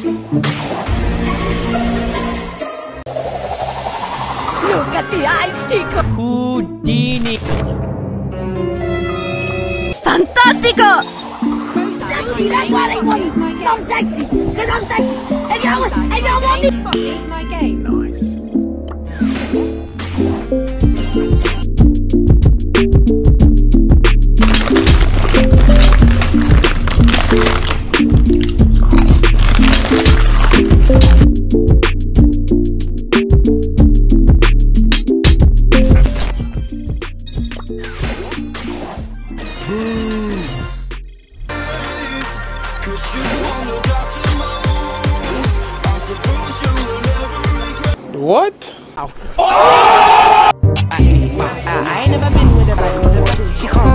Look at the eyes, Tico! Houdini. Fantastico! Sexy, that's what they want. I'm sexy, cause I'm sexy. and y'all, if y'all want me. Here's my game. What? I ain't never been with a body. She comes